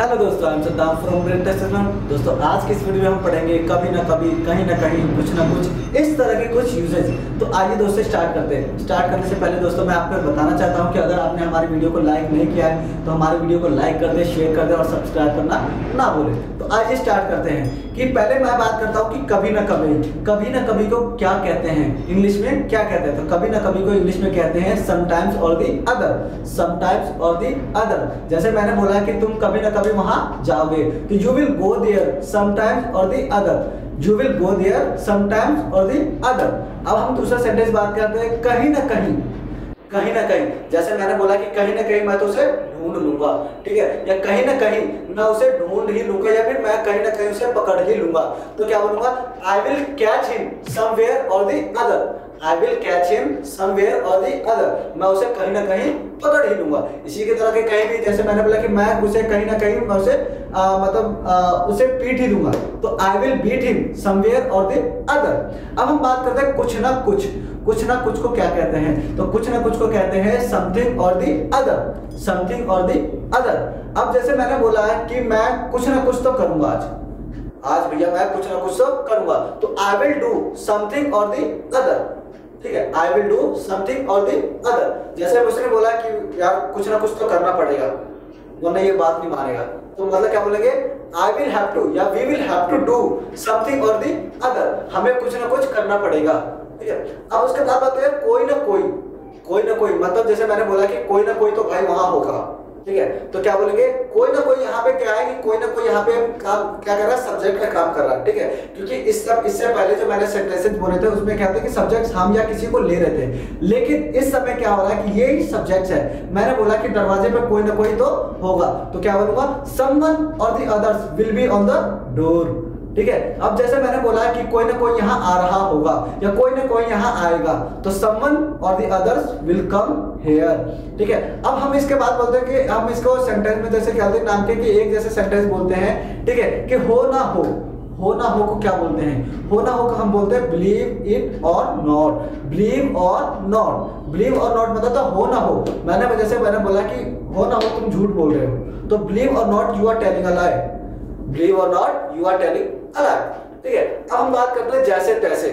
दोस्तों I am Saddam from brain दोस्तों, आज की इस वीडियो में हम पढ़ेंगे कभी ना कभी, कहीं ना कहीं, कुछ ना कुछ, इस तरह के कुछ यूजेज तो आइए दोस्तों स्टार्ट करते हैं। स्टार्ट करने से पहले दोस्तों, मैं आपको बताना चाहता हूँ कि अगर आपने हमारी वीडियो को लाइक नहीं किया है तो हमारी वीडियो को लाइक कर दे शेयर कर दे और सब्सक्राइब करना ना भूलें। तो आइए स्टार्ट करते हैं। कि पहले मैं बात करता हूँ कि कभी ना कभी कभी ना कभी को क्या कहते हैं? इंग्लिश में क्या कहते हैं? तो कभी ना कभी को इंग्लिश में कहते हैं sometimes or the other sometimes or the other जैसे मैंने बोला कि तुम कभी ना कभी वहाँ जाओगे तो you will go there sometimes or the other you will go there sometimes or the other अब हम दूसरा सेंटेंस बात करते हैं, कहीं ना कहीं. कहीं ना कहीं. जैसे मैंने बोला कि कहीं ना कहीं मैं तो उसे ढूंढ लूँगा, ठीक है? या कहीं ना कहीं मैं उसे ढूंढ ही लूँगा या फिर मैं कहीं ना कहीं उसे पकड़ ही लूँगा. तो क्या बोलूँगा? I will catch him somewhere or the other I will catch him somewhere or the other मैं उसे कहीं ना कहीं पकड़ ही लूँगा। इसी की तरह के कहीं भी जैसे मैंने बोला कि मैं उसे कहीं ना कहीं मैं उसे आ, मतलब आ, उसे पीट ही दूँगा। तो I will beat him somewhere or the other अब हम बात करते हैं कुछ ना कुछ। कुछ ना कुछ को क्या कहते हैं? तो कुछ ना कुछ को कहते हैं something or the other something or the other अब जैसे मैंने बोला है कि मैं कुछ ना कुछ तो करूँगा आज। आज भैया मैं कुछ ना कुछ तो करूँगा। तो I will do something or the other ठीक है आई will do something or the other जैसे उसने बोला कि यार, कुछ ना कुछ तो करना पड़ेगा। वरना ये बात नहीं मानेगा। तो मतलब क्या बोलेंगे? आई विल हैव टू या we will have to do something or the other हमें कुछ ना कुछ करना पड़ेगा। ठीक है? अब उसके बाद बात है कोई ना कोई कोई ना कोई। मतलब जैसे मैंने बोला कि कोई ना कोई तो भाई वहाँ होगा। ठीक है? तो क्या बोलेंगे? कोई ना कोई यहाँ पे क्या है कि कोई ना कोई यहाँ पे काम क्या कर रहा है? सब्जेक्ट का काम कर रहा है, ठीक है? क्योंकि इस सब, इससे पहले जो मैंने सेंटेंसेस बोले थे, उसमें क्या था कि सब्जेक्ट हम या किसी को ले रहे थे। लेकिन इस समय क्या हो रहा है कि यही सब्जेक्ट है। मैंने बोला कि दरवाजे पे कोई ना कोई तो होगा। तो क्या बोलूँगा? Someone or the others will be on the door ठीक है? अब जैसे मैंने बोला कि कोई ना कोई यहाँ आ रहा होगा या कोई ना कोई यहाँ आएगा तो someone or the others will come here ठीक है? अब हम इसके बाद बोलते हैं कि हम इसको सेंटेंस में जैसे क्या बोलते हैं नाम के कि एक जैसे सेंटेंस बोलते हैं, ठीक है? कि हो ना हो हो ना हो को क्या बोलते हैं? हो ना हो को हम बोलते हैं believe it or not believe or not believe or not मतलब तो हो ना हो। मैंने जैसे मैंने बोला कि हो ना हो तुम झूठ बोल रहे हो। तो believe or not you are telling a lie believe or not you are telling अलग ठीक है, अब हम बात करते हैं जैसे तैसे।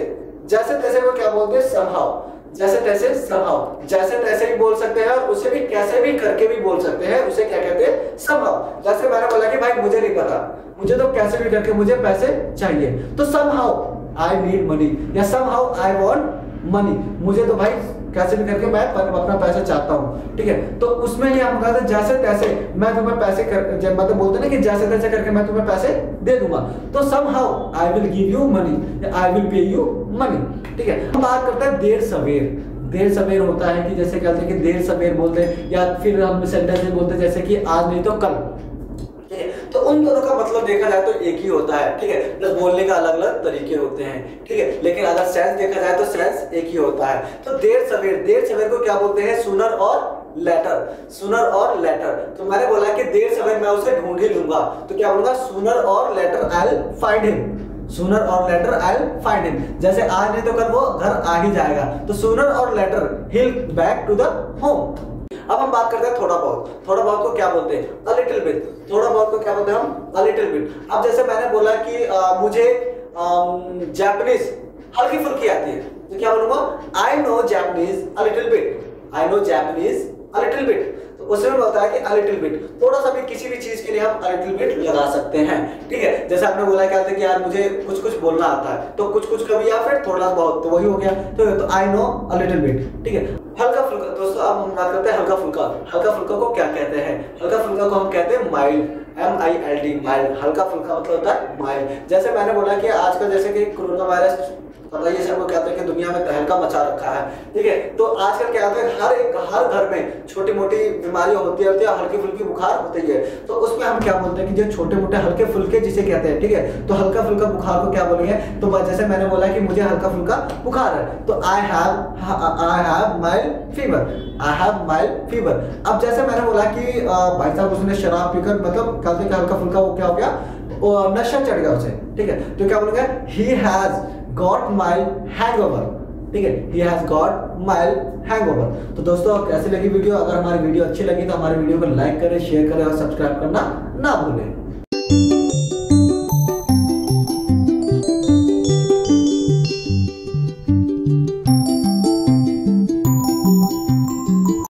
जैसे तैसे को क्या बोलते हैं? समहाउ जैसे तैसे समहाउ जैसे तैसे भी बोल सकते हैं और उसे भी, कैसे भी करके भी बोल सकते हैं। उसे क्या कहते हैं? समहाउ जैसे मैंने बोला कि भाई, मुझे नहीं पता। मुझे तो कैसे भी करके मुझे पैसे चाहिए। तो समहाउ आई नीड मनी या समहाउ आई वांट मनी मुझे तो भाई कैसे भी करके मैं अपना पैसा चाहता हूँ, ठीक है? तो उसमें ही हम कहते जैसे तैसे मैं तुम्हें पैसे कर मतलब बोलते ना कि जैसे तैसे करके मैं तुम्हें पैसे दे दूँगा। तो somehow I will give you money I will pay you money ठीक है? हम बात करते हैं देर सवेर। देर सवेर होता है कि जैसे कहते हैं कि देर सवेर बोलते हैं, या फिर हम सेंटेंस बोलते हैं जैसे कि आज नहीं तो कल। तो उन दोनों का मतलब देखा जाए तो एक ही होता है, ठीक है? बस बोलने का अलग अलग तरीके होते हैं, ठीक है? लेकिन अगर सेंस देखा जाए तो सेंस एक ही होता है। तो देर सवेर देर सवेर को क्या बोलते हैं? सुनर और लेटर सुनर और लेटर तो मैंने बोला कि देर सवेर मैं उसे ढूंढ ही लूँगा। तो क्या बोलूँगा? सुनर or letter I find him सुनर or letter I find him जैसे आज नहीं तो कल वो घर आ ही जाएगा। तो sooner or later he'll back to the home अब हम बात करते हैं थोड़ा बहुत। थोड़ा बहुत को क्या बोलते हैं? अ लिटिल बिट थोड़ा बहुत को क्या बोलते हैं हम? अ लिटिल बिट अब जैसे मैंने बोला कि आ, मुझे जैपनीज हल्की फुल्की आती है तो क्या बोलूँगा? I know Japanese a little bit I know Japanese a little bit उसमें होता है कि अ लिटिल बिट थोड़ा सा भी किसी भी चीज़ के लिए हम अ लिटिल बिट लगा सकते हैं ठीक है? जैसे आपने बोला क्या कि यार मुझे कुछ कुछ बोलना आता है तो कुछ कुछ कभी या फिर थोड़ा बहुत तो वही हो गया। तो, तो I know a little bit ठीक है? हल्का फुल्का दोस्तों अब हम बात करते हैं हल्का फुल्का। हल्का फुल्का को क्या कहते हैं? हल्का फुल्का को हम कहते हैं mild M I L D mild हल्का फुल्का मतलब होता है माइल्ड जैसे मैंने बोला कि आजकल जैसे कि कोरोना वायरस, पता ही सबको कहते हैं कि दुनिया में तहलका मचा रखा है। ठीक है तो आजकल क्या होता है, हर एक, हर घर में छोटी मोटी बीमारियाँ होती रहती है हल्की फुल्की बुखार होती है। तो उसमें हम क्या बोलते हैं कि जो छोटे मोटे हल्के फुल्के जिसे कहते हैं, ठीक है तो हल्का फुल्का बुखार को क्या बोलेंगे? तो जैसे मैंने बोला कि मुझे हल्का फुल्का बुखार है तो I have I have mild fever I have mild fever अब जैसे मैंने बोला कि भाई साहब, उसने शराब पीकर मतलब कहते हल्का फुल्का वो क्या हो गया? नशा चढ़ गया उसे, ठीक है? तो क्या बोलेंगे? He has got mild hangover ठीक है? He has got mild hangover तो दोस्तों, कैसी लगी वीडियो? अगर हमारी वीडियो अच्छी लगी तो हमारी वीडियो को लाइक करें शेयर करें और सब्सक्राइब करना ना भूलें।